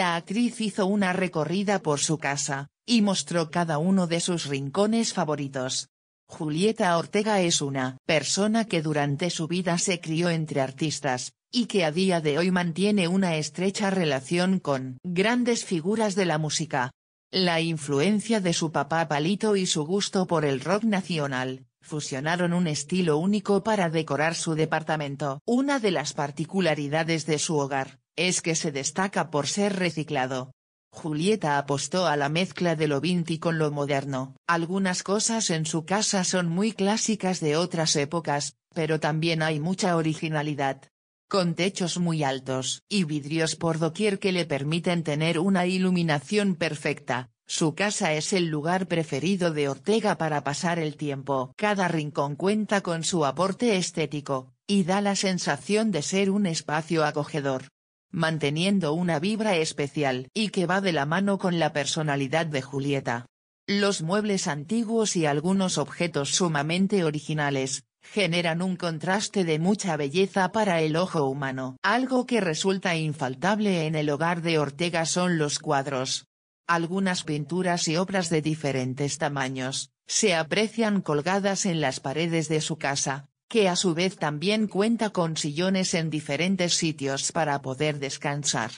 la actriz hizo una recorrida por su casa, y mostró cada uno de sus rincones favoritos. Julieta Ortega es una persona que durante su vida se crió entre artistas, y que a día de hoy mantiene una estrecha relación con grandes figuras de la música. La influencia de su papá Palito y su gusto por el rock nacional, fusionaron un estilo único para decorar su departamento. Una de las particularidades de su hogar, es que se destaca por ser reciclado. Julieta apostó a la mezcla de lo vintage con lo moderno. Algunas cosas en su casa son muy clásicas de otras épocas, pero también hay mucha originalidad. Con techos muy altos y vidrios por doquier que le permiten tener una iluminación perfecta, su casa es el lugar preferido de Ortega para pasar el tiempo. Cada rincón cuenta con su aporte estético, y da la sensación de ser un espacio acogedor manteniendo una vibra especial y que va de la mano con la personalidad de Julieta. Los muebles antiguos y algunos objetos sumamente originales, generan un contraste de mucha belleza para el ojo humano. Algo que resulta infaltable en el hogar de Ortega son los cuadros. Algunas pinturas y obras de diferentes tamaños, se aprecian colgadas en las paredes de su casa, que a su vez también cuenta con sillones en diferentes sitios para poder descansar.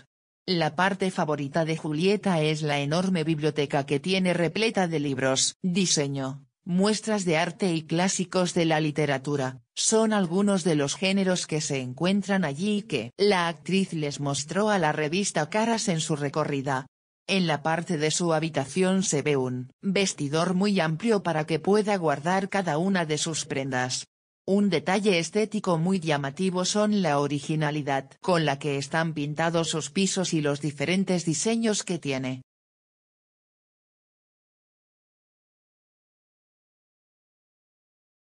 La parte favorita de Julieta es la enorme biblioteca que tiene repleta de libros, diseño, muestras de arte y clásicos de la literatura, son algunos de los géneros que se encuentran allí y que la actriz les mostró a la revista Caras en su recorrida. En la parte de su habitación se ve un vestidor muy amplio para que pueda guardar cada una de sus prendas. Un detalle estético muy llamativo son la originalidad con la que están pintados sus pisos y los diferentes diseños que tiene.